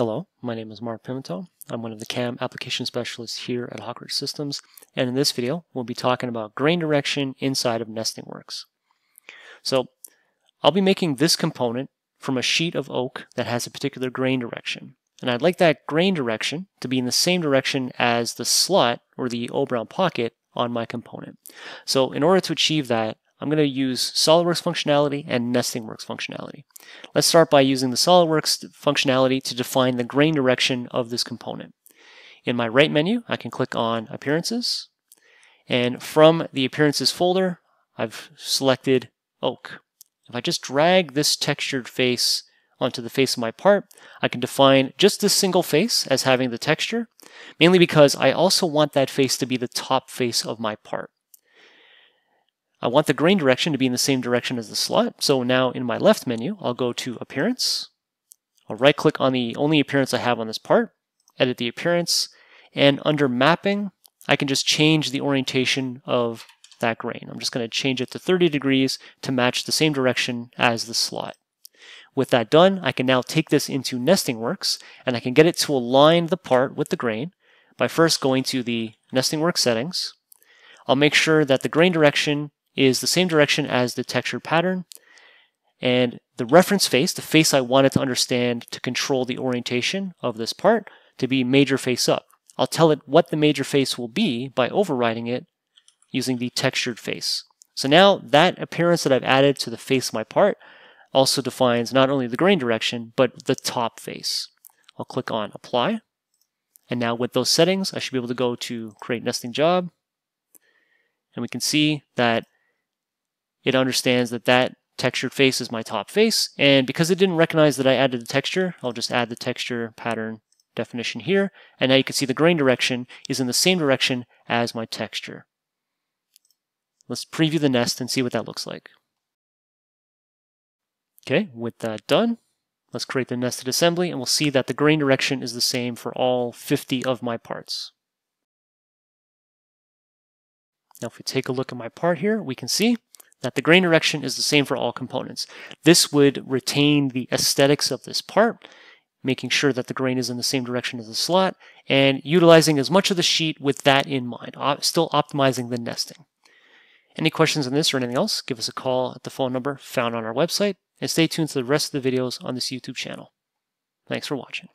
Hello, my name is Mark Pimentel. I'm one of the CAM application specialists here at Hawk Ridge Systems, and in this video, we'll be talking about grain direction inside of NestingWorks. So, I'll be making this component from a sheet of oak that has a particular grain direction. And I'd like that grain direction to be in the same direction as the slot or the obround pocket on my component. So in order to achieve that, I'm going to use SOLIDWORKS functionality and NestingWorks functionality. Let's start by using the SOLIDWORKS functionality to define the grain direction of this component. In my right menu, I can click on Appearances, and from the Appearances folder, I've selected Oak. If I just drag this textured face onto the face of my part, I can define just this single face as having the texture, mainly because I also want that face to be the top face of my part. I want the grain direction to be in the same direction as the slot. So now in my left menu, I'll go to Appearance. I'll right click on the only appearance I have on this part, edit the appearance, and under Mapping, I can just change the orientation of that grain. I'm just going to change it to 30 degrees to match the same direction as the slot. With that done, I can now take this into NestingWorks, and I can get it to align the part with the grain by first going to the NestingWorks settings. I'll make sure that the grain direction is the same direction as the textured pattern. And the reference face, the face I wanted to understand to control the orientation of this part, to be major face up. I'll tell it what the major face will be by overriding it using the textured face. So now that appearance that I've added to the face of my part also defines not only the grain direction, but the top face. I'll click on Apply. And now with those settings, I should be able to go to Create Nesting Job. And we can see that it understands that that textured face is my top face. And because it didn't recognize that I added the texture, I'll just add the texture pattern definition here. And now you can see the grain direction is in the same direction as my texture. Let's preview the nest and see what that looks like. Okay, with that done, let's create the nested assembly and we'll see that the grain direction is the same for all 50 of my parts. Now if we take a look at my part here, we can see that the grain direction is the same for all components. This would retain the aesthetics of this part, making sure that the grain is in the same direction as the slot, and utilizing as much of the sheet with that in mind, still optimizing the nesting. Any questions on this or anything else, give us a call at the phone number found on our website, and stay tuned to the rest of the videos on this YouTube channel. Thanks for watching.